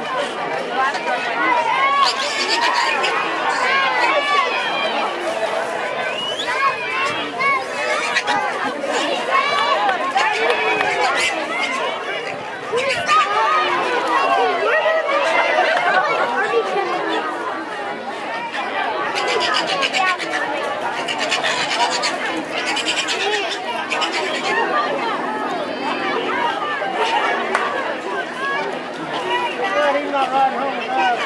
Yeah. even not riding home tonight.